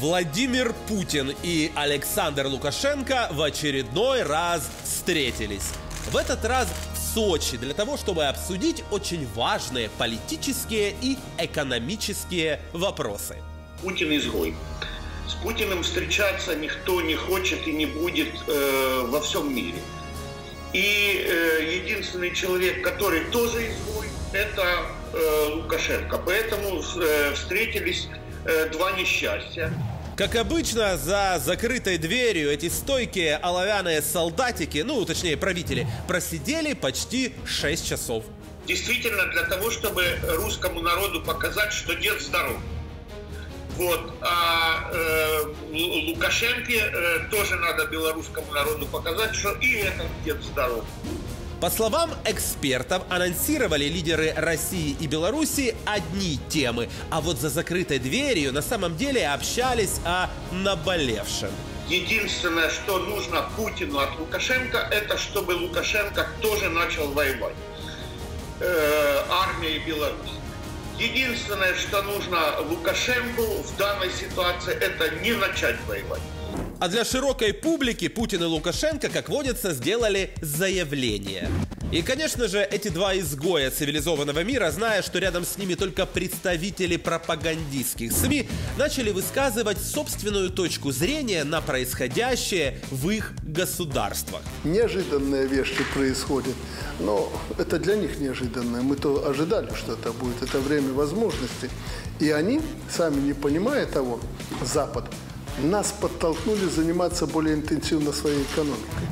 Владимир Путин и Александр Лукашенко в очередной раз встретились. В этот раз в Сочи для того, чтобы обсудить очень важные политические и экономические вопросы. Путин изгой. С Путиным встречаться никто не хочет и не будет э, во всем мире. И э, единственный человек, который тоже изгой, это э, Лукашенко. Поэтому э, встретились два несчастья. Как обычно, за закрытой дверью эти стойкие оловянные солдатики, ну, точнее, правители, просидели почти 6 часов. Действительно, для того, чтобы русскому народу показать, что дед здоров. Вот. А э, Лукашенко э, тоже надо белорусскому народу показать, что и этот дед здоров. По словам экспертов, анонсировали лидеры России и Беларуси одни темы, а вот за закрытой дверью на самом деле общались о наболевшем. Единственное, что нужно Путину от Лукашенко, это чтобы Лукашенко тоже начал воевать. Э, армией Беларуси. Единственное, что нужно Лукашенко в данной ситуации, это не начать воевать. А для широкой публики Путин и Лукашенко, как водится, сделали заявление. И, конечно же, эти два изгоя цивилизованного мира, зная, что рядом с ними только представители пропагандистских СМИ, начали высказывать собственную точку зрения на происходящее в их государствах. Неожиданные вещи происходят, но это для них неожиданное. Мы-то ожидали, что это будет. Это время возможностей. И они, сами не понимая того, Запад, нас подтолкнули заниматься более интенсивно своей экономикой.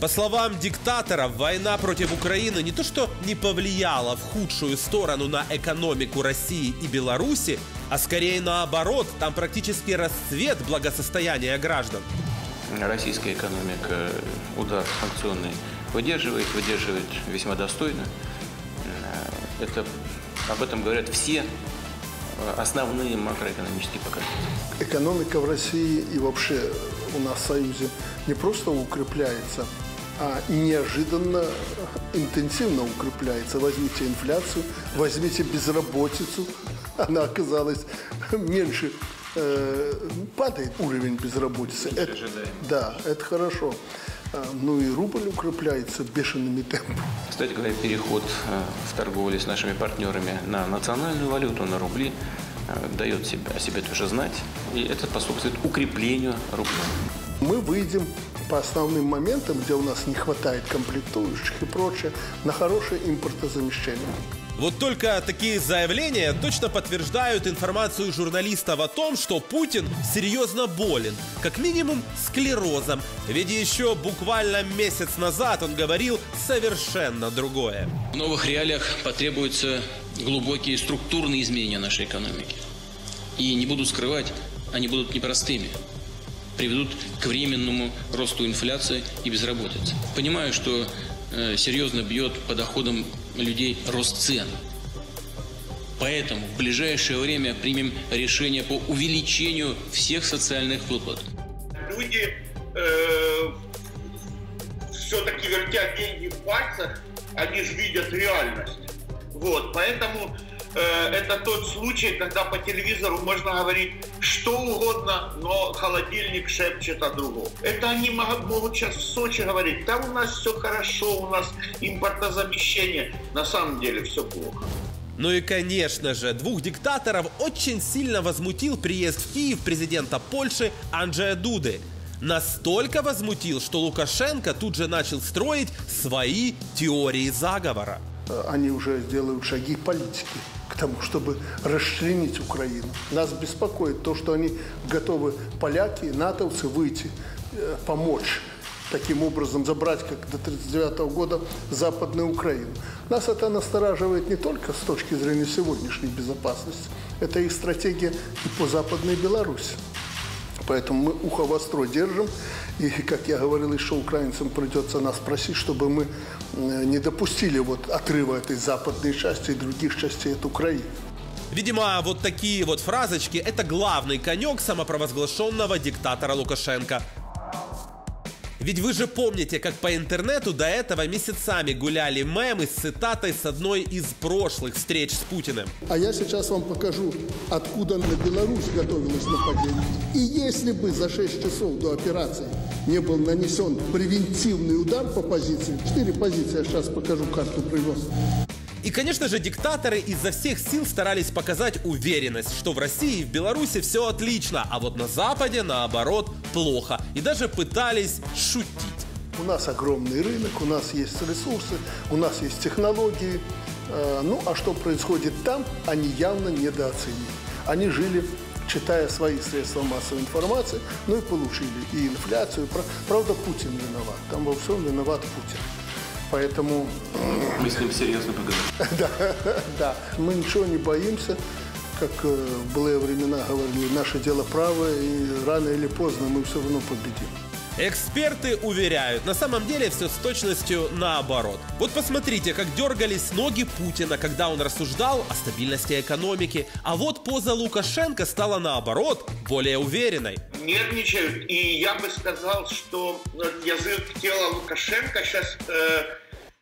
По словам диктаторов, война против Украины не то что не повлияла в худшую сторону на экономику России и Беларуси, а скорее наоборот, там практически расцвет благосостояния граждан. Российская экономика удар санкционный выдерживает, выдерживает весьма достойно. Это, об этом говорят все основные макроэкономические показатели. Экономика в России и вообще у нас в Союзе не просто укрепляется, а неожиданно интенсивно укрепляется. Возьмите инфляцию, возьмите безработицу, она оказалась меньше э, падает уровень безработицы. Это, да, это хорошо. А, ну и рубль укрепляется бешеными темпами. Кстати говоря, переход э, в торговле с нашими партнерами на национальную валюту, на рубли, э, дает себя, о себе тоже знать. И это способствует укреплению рубля. Мы выйдем по основным моментам, где у нас не хватает комплектующих и прочее, на хорошее импортозамещение. Вот только такие заявления точно подтверждают информацию журналистов о том, что Путин серьезно болен, как минимум склерозом. Ведь еще буквально месяц назад он говорил совершенно другое. В новых реалиях потребуются глубокие структурные изменения нашей экономики. И не буду скрывать, они будут непростыми приведут к временному росту инфляции и безработицы. Понимаю, что э, серьезно бьет по доходам людей рост цен. Поэтому в ближайшее время примем решение по увеличению всех социальных выплат. Люди э, все-таки вертят деньги в пальцах, они же видят реальность. Вот, поэтому это тот случай, когда по телевизору можно говорить что угодно, но холодильник шепчет о другом. Это они могут сейчас в Сочи говорить, там у нас все хорошо, у нас импортозамещение. На самом деле все плохо. Ну и, конечно же, двух диктаторов очень сильно возмутил приезд в Киев президента Польши Анджея Дуды. Настолько возмутил, что Лукашенко тут же начал строить свои теории заговора. Они уже делают шаги политики к тому, чтобы расчленить Украину. Нас беспокоит то, что они готовы, поляки, натовцы, выйти, э, помочь таким образом забрать, как до 1939 года, Западную Украину. Нас это настораживает не только с точки зрения сегодняшней безопасности, это их стратегия и по Западной Беларуси. Поэтому мы ухо востро держим. И, как я говорил, еще украинцам придется нас просить, чтобы мы э, не допустили вот отрыва этой западной части и других частей от Украины. Видимо, вот такие вот фразочки – это главный конек самопровозглашенного диктатора Лукашенко. Ведь вы же помните, как по интернету до этого месяцами гуляли мемы с цитатой с одной из прошлых встреч с Путиным. А я сейчас вам покажу, откуда на Беларусь готовилось нападение. И если бы за 6 часов до операции не был нанесен превентивный удар по позиции, четыре позиции, я сейчас покажу карту привез, и, конечно же, диктаторы изо всех сил старались показать уверенность, что в России и в Беларуси все отлично, а вот на Западе, наоборот, плохо. И даже пытались шутить. У нас огромный рынок, у нас есть ресурсы, у нас есть технологии. Э, ну, а что происходит там, они явно недооценили. Они жили читая свои средства массовой информации, ну и получили и инфляцию. Правда, Путин виноват. Там во всем виноват Путин. Поэтому... Мы с ним серьезно поговорим. да, да. Мы ничего не боимся. Как э, в былые времена говорили, наше дело правое, и рано или поздно мы все равно победим. Эксперты уверяют, на самом деле все с точностью наоборот. Вот посмотрите, как дергались ноги Путина, когда он рассуждал о стабильности экономики. А вот поза Лукашенко стала наоборот, более уверенной. Нервничают, и я бы сказал, что язык тела Лукашенко сейчас э,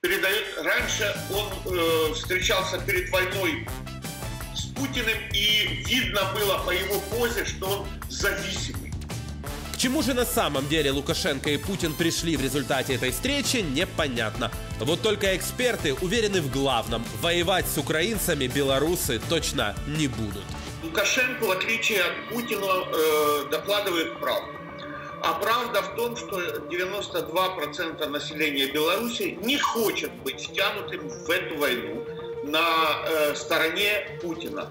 передает... Раньше он э, встречался перед войной Путиным, и видно было по его позе, что он зависимый чему же на самом деле Лукашенко и Путин пришли в результате этой встречи, непонятно. Вот только эксперты уверены в главном – воевать с украинцами белорусы точно не будут. Лукашенко, в отличие от Путина, э, докладывает правду. А правда в том, что 92% населения Беларуси не хочет быть втянутым в эту войну на э, стороне Путина.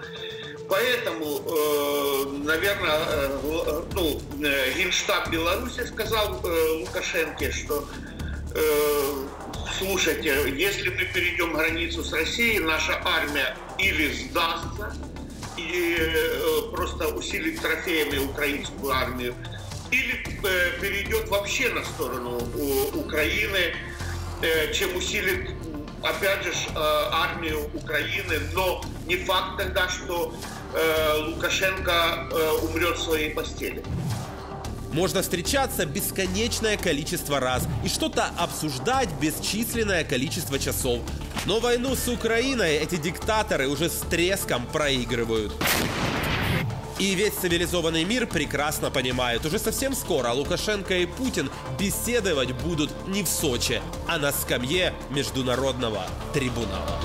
Поэтому, э, наверное, э, ну, э, Генштаб Беларуси сказал Лукашенко, что слушайте, если мы перейдем границу с Россией, наша армия или сдастся, и просто усилит трофеями украинскую армию, или перейдет вообще на сторону Украины, чем усилит опять же, армию Украины, но не факт тогда, что э, Лукашенко э, умрет в своей постели. Можно встречаться бесконечное количество раз и что-то обсуждать бесчисленное количество часов. Но войну с Украиной эти диктаторы уже с треском проигрывают. И весь цивилизованный мир прекрасно понимает, уже совсем скоро Лукашенко и Путин беседовать будут не в Сочи, а на скамье Международного трибунала.